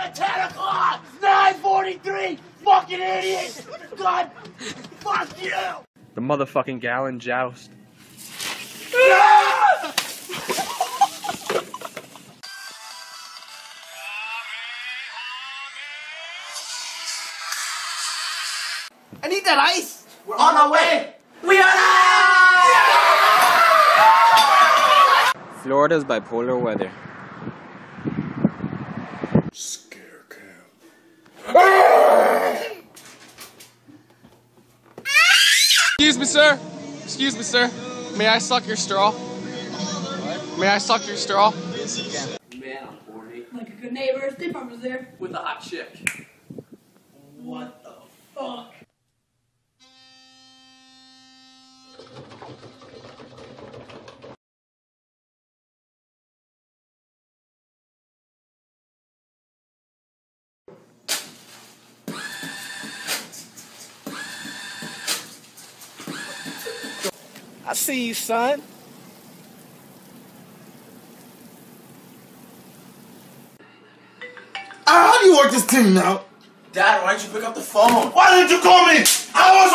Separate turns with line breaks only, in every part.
at 10 o'clock! 9.43! Fucking idiot! God, fuck you!
The motherfucking gallon joust.
I need that ice! We're on our way! We are
Florida's bipolar weather.
Scare cam.
Excuse me, sir. Excuse me, sir. May I suck your straw? May I suck your straw?
Man, I'm horny.
Like a good neighbor, State Farm was there.
With a hot chick.
What the fuck?
I see you, son.
Ah, how do you work this thing now?
Dad, why didn't you pick up the phone?
Why didn't you call me? I was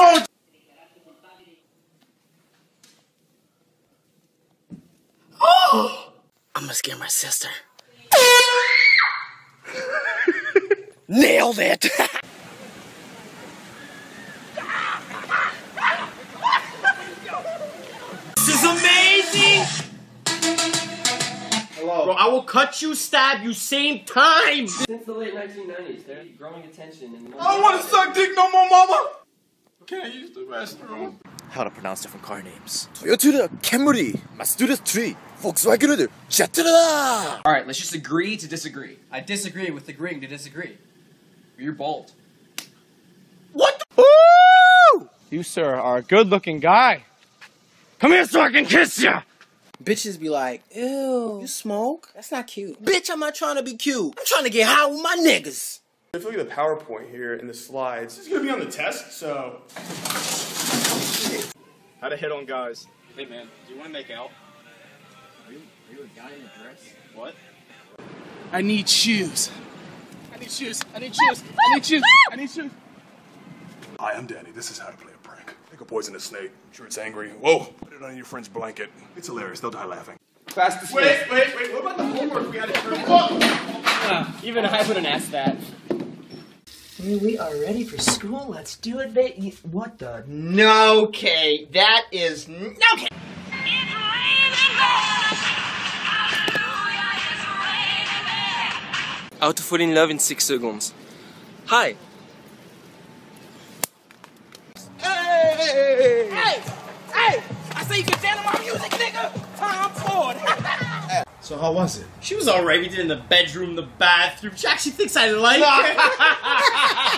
on.
I'm gonna scare my sister. Nailed it! Bro, I will cut you, stab you, same time!
Since the late 1990s, there's growing attention in the
I don't wanna suck dick no more, mama! Can use the restroom?
How to pronounce different car names. Toyota Camry, Mazda 3, Volkswagen, Jetta!
Alright, let's just agree to disagree. I disagree with agreeing to disagree. You're bold.
What Ooh!
You, sir, are a good-looking guy. Come here so I can kiss you!
Bitches be like, ew, you smoke? That's not cute. Bitch, I'm not trying to be cute. I'm trying to get high with my niggas.
If you look at the PowerPoint here in the slides,
this is gonna be on the test, so.
How to hit on guys.
Hey man, do you want to make out?
Are you, are you a guy in a dress?
What?
I need shoes. I need shoes. I need shoes. I need shoes. I need shoes.
Hi, I'm Danny. This is how to play a. Take a poisonous snake. I'm sure it's angry. Whoa! Put it on your friend's blanket. It's hilarious. They'll die laughing.
Fastest
Wait, wait, wait. What about the homework we had to turn in?
Even I wouldn't ask that.
Hey, we are ready for school. Let's do it, baby. What the? No, Kate. That is no, Kate.
How to fall in love in six seconds. Hi.
I you can stand on my music, nigga! Tom Ford!
So how was it?
she was alright. We did it in the bedroom, the bathroom. She actually thinks I like her.